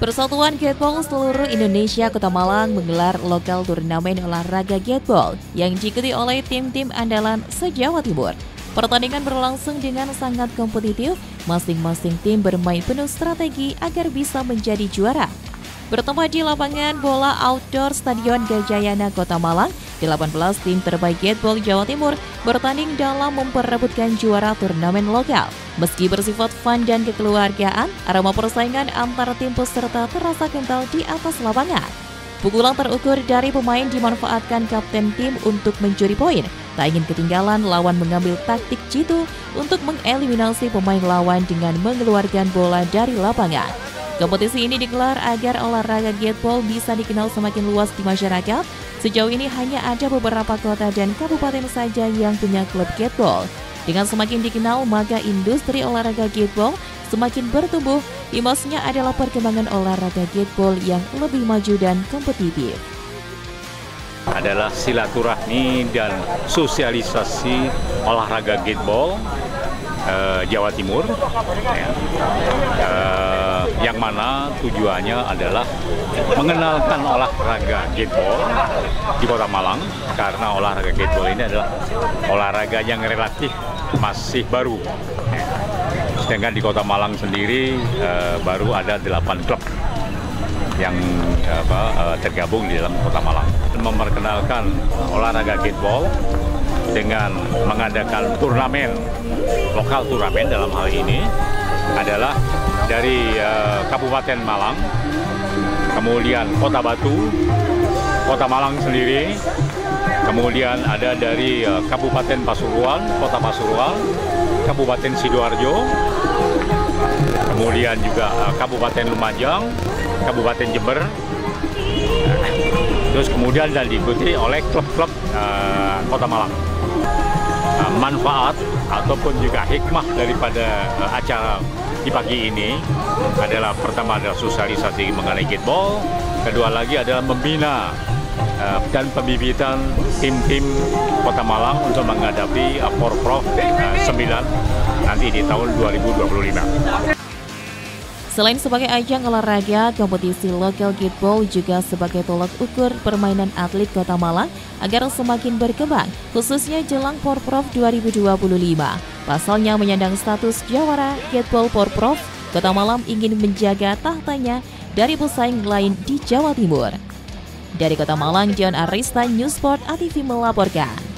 Persatuan Gateball seluruh Indonesia Kota Malang menggelar lokal turnamen olahraga Gateball yang diikuti oleh tim-tim andalan se-Jawa Timur. Pertandingan berlangsung dengan sangat kompetitif, masing-masing tim bermain penuh strategi agar bisa menjadi juara. Bertemu di lapangan bola outdoor Stadion Gajayana Kota Malang, 18 tim terbaik Gateball Jawa Timur bertanding dalam memperebutkan juara turnamen lokal. Meski bersifat fun dan kekeluargaan, aroma persaingan antar tim peserta terasa kental di atas lapangan. Pukulan terukur dari pemain dimanfaatkan kapten tim untuk mencuri poin. Tak ingin ketinggalan, lawan mengambil taktik jitu untuk mengeliminasi pemain lawan dengan mengeluarkan bola dari lapangan. Kompetisi ini digelar agar olahraga gateball bisa dikenal semakin luas di masyarakat. Sejauh ini hanya ada beberapa kota dan kabupaten saja yang punya klub gateball. Dengan semakin dikenal, maka industri olahraga gateball semakin bertumbuh. Imbasnya adalah perkembangan olahraga gateball yang lebih maju dan kompetitif adalah silaturahmi dan sosialisasi olahraga gateball uh, Jawa Timur ya. uh, yang mana tujuannya adalah mengenalkan olahraga gateball di Kota Malang karena olahraga gateball ini adalah olahraga yang relatif masih baru ya. sedangkan di Kota Malang sendiri uh, baru ada 8 klub yang apa, tergabung di dalam Kota Malang memperkenalkan olahraga gateball dengan mengadakan turnamen lokal turnamen dalam hal ini adalah dari uh, Kabupaten Malang, kemudian Kota Batu, Kota Malang sendiri, kemudian ada dari uh, Kabupaten Pasuruan, Kota Pasuruan, Kabupaten Sidoarjo, kemudian juga uh, Kabupaten Lumajang, Kabupaten Jember, terus kemudian dan diikuti oleh klub-klub uh, Kota Malang. Uh, manfaat ataupun juga hikmah daripada uh, acara di pagi ini adalah pertama adalah sosialisasi mengenai kickball, kedua lagi adalah membina uh, dan pembibitan tim-tim Kota Malang untuk menghadapi Porprov uh, 9 nanti di tahun 2025. Selain sebagai ajang olahraga, kompetisi lokal kickball juga sebagai tolak ukur permainan atlet Kota Malang agar semakin berkembang, khususnya jelang Porprov 2025. Pasalnya menyandang status jawara kickball Porprov, Kota Malang ingin menjaga tahtanya dari pesaing lain di Jawa Timur. Dari Kota Malang, John Arista, Newsport ATV melaporkan.